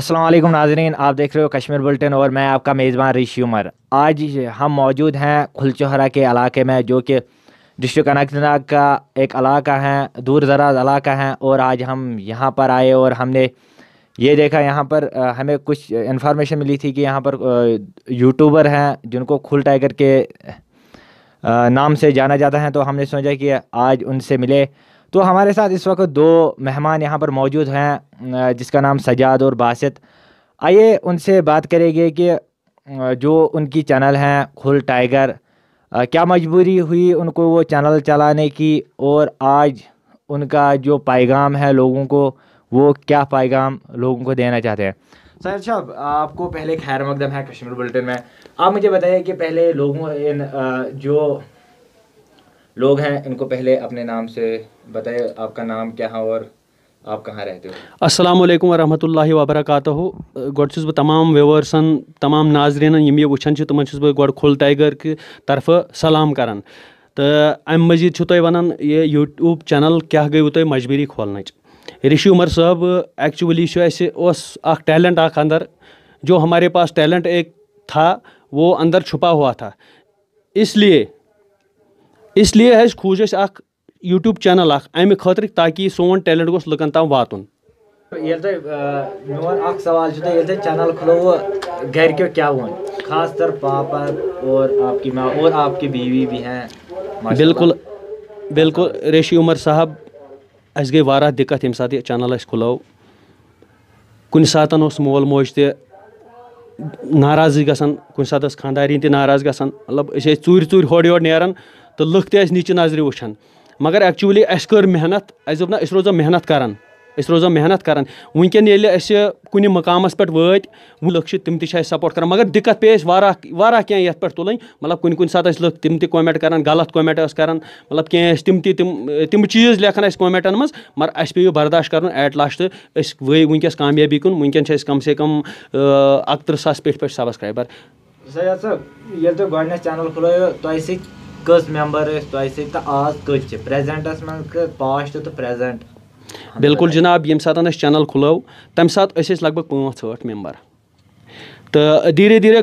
असलम नाजरीन, आप देख रहे हो कश्मीर बुलेटिन और मैं आपका मेज़बान ऋषि उमर। आज हम मौजूद हैं खुलचोहरा के इलाके में, जो कि डिस्ट्रिक्ट अनंतनाग का एक इलाका है, दूर दराज इलाका है, और आज हम यहाँ पर आए और हमने ये देखा, यहाँ पर हमें कुछ इन्फॉर्मेशन मिली थी कि यहाँ पर यूट्यूबर हैं, जिनको खुल टाइगर के नाम से जाना जाता है तो हमने सोचा कि आज उनसे मिले। तो हमारे साथ इस वक्त दो मेहमान यहाँ पर मौजूद हैं जिसका नाम सजाद और बासित। आइए उनसे बात करेंगे कि जो उनकी चैनल हैं, खुल टाइगर क्या मजबूरी हुई उनको वो चैनल चलाने की और आज उनका जो पैगाम है लोगों को, वो क्या पैगाम लोगों को देना चाहते हैं? सर साहब, आपको पहले खैर मकदम है कश्मीर बुलेटिन में। आप मुझे बताइए कि पहले लोगों इन जो लोग हैं, इनको पहले अपने नाम से बताइए आपका नाम क्या है और आप कहाँ रहते हो? अस्सलाम वालेकुम वरहमतुल्लाहि वबरकातुहु। गोड छुस तमाम व्यूवर्सन तमाम नाजरीन यम ये वुछन छ तमन छुस गोड खुल टाइगर के तरफ़ सलाम करन। तो अम मजीद छु तय वनन, ये यूट्यूब चैनल क्या गई तुम मजबूरी खोलन ऋषि उमर साहब एक्चुअली टैलेंट अख अंदर, जो हमारे पास टैलेंट एक था, वो अंदर छुपा हुआ था। इसलिए इसलिए है खूज अख यूट्यूब चैनल अख अमि खतर ताकि सोन टैलेंट गोस लुकन तम वातुन। सवाल चैनल खुलो घर क्यों क्या वो खास तर पापा और आपकी माँ और आपकी बीवी भी हैं बिल्कुल बिल्कुल रेशी उमर साहब अस गई वारा दिक्कत ये साथ चैनल अस खुलो कुन सात मोल मोज त नाराज़ गन कुन सात खानदारी नाराज़ गसान मतलब चूर चूर होड़ योर नेरान तो लुक तस नीचे नज़र वुचान मगर एक्चुअली अस कर मेहनत अस दोप ना अस रोजो मेहनत करान अस रोजो मेहनत करान वनकन ये कुन मकामस पे वत लुक तम सपोर्ट कर मगर दिक्कत पे वारा क्या ये पे तुल मतलब कुन कुन सात लुक तम तमेंट कर गलत कमेंट कर मतलब क्या तम तम चीज़ लेखन कमेंटन मज मगर अस पे बर्दाश्त तो एट लास्ट अस वही वनकस कामयाबी कुन वनकन कम से कम अकत्र सास पे सब्सक्राइबर चैनल खुलो कस मेंबर तो आज कस प्रेजेंटस मन पास्ट तो प्रेजेंट बिल्कुल जनाब ये सात चैनल खुलो तम सात लग भग पाँच ठ मेंबर तो धीरे धीरे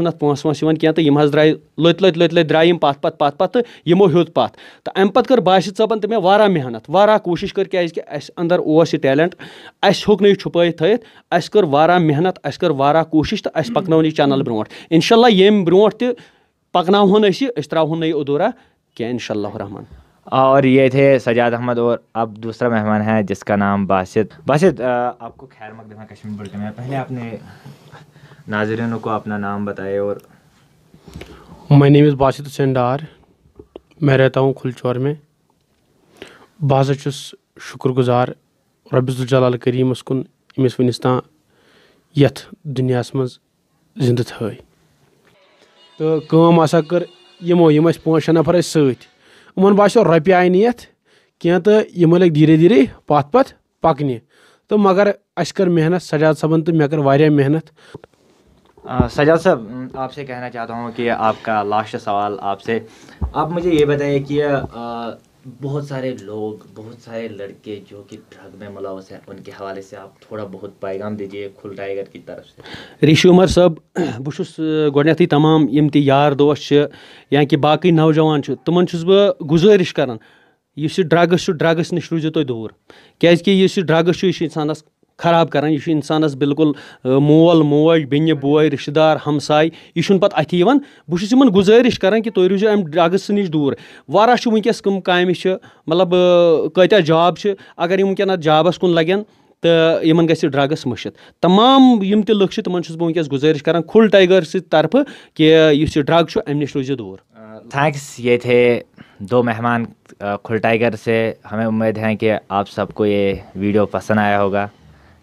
ना पोस वोस कह तो द्राय लत लत लत लत द्राय पत पत पत पत तो यमो हूत पत तो अम पे कर बास षबन तो मे वारा मेहनत वारा कोशिश कर क्या अंदर उस टैलेंट अस होक न छुपा थत अस कर वारा मेहनत अस कर वारा कोशिश तो अस पकन यह चैनल ब्रो इनशाला यम ब्रो पकन अस त्रावन यह अधूरा क्या इनशाला रहमान और ये थे सजाद अहमद और अब दूसरा मेहमान है, जिसका नाम बासित। बासित आपको खैर मकदमा कश्मीर बुलेटिन में पहले आपने नाजरनों को अपना नाम बताए और माय नेम बासित सेंडार मैं रहता हूँ खुलचौर में। बह शुक्रगुजार। रबिसजलाल करीमस कुन अमिस वनिस तान यथ, दुनिया मज जिंद थ तो कम कर यमो यम पाँच शे नफर सत यमन बो रोप आई नी कह तो यम लग धीरे धीरे पथ पथ पकन। तो मगर अस कर मेहनत, सजाद सबन तो मे कर मेहनत। सजाद साहब आपसे कहना चाहता हूँ कि आपका लास्ट सवाल आपसे। आप मुझे ये बताइए कि बहुत सारे लोग, बहुत सारे लड़के जो कि ड्रग में मुलवस हैं, उनके हवाले से आप थोड़ा बहुत पैगाम दीजिए खुल टाइगर की तरफ़ से। ऋषि उमर साहब बहुत गोडनथ तमाम यम यार दोस्त या कि बाकी नौजवान तमन बह गुजारिश कर ड्रग्स ड्रग्स नश रूज तुम दूर। क्या ड्रग्स इंसानस खराब कर यह इंसानस बिल्कुल मोल मोज बेन बोय रिश्तेदार हमसाय यह पे अथ बहुत गुजारिश कर कि तुम रूजो अम ड्रग्स नश दूर वारा वनकस कम काम मतलब कत्या जॉब अगर यह वनकन जॉबस कुन लगन तो इन ग ड्रग्स मशित तमाम यम तुम तुम वनकस गुजारिश कर खुल टाइगर तरफ़ कि ड्रग अम नश रूजो दूर थैंक्स ये थे दो मेहमान खुल टाइगर से हमें उम्मीद है कि आप सबको ये वीडियो पसंद आया होगा